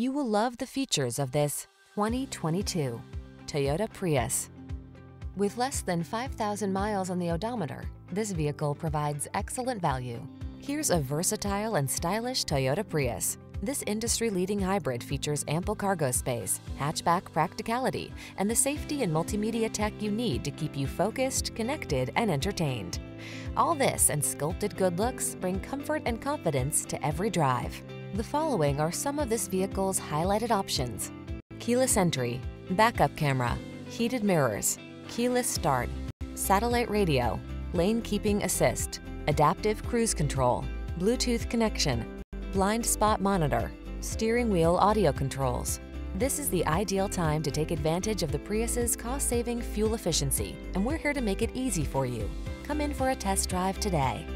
You will love the features of this 2022 Toyota Prius. With less than 5,000 miles on the odometer, this vehicle provides excellent value. Here's a versatile and stylish Toyota Prius. This industry-leading hybrid features ample cargo space, hatchback practicality, and the safety and multimedia tech you need to keep you focused, connected, and entertained. All this and sculpted good looks bring comfort and confidence to every drive. The following are some of this vehicle's highlighted options. Keyless entry, backup camera, heated mirrors, keyless start, satellite radio, lane keeping assist, adaptive cruise control, Bluetooth connection, blind spot monitor, steering wheel audio controls. This is the ideal time to take advantage of the Prius's cost-saving fuel efficiency, and we're here to make it easy for you. Come in for a test drive today.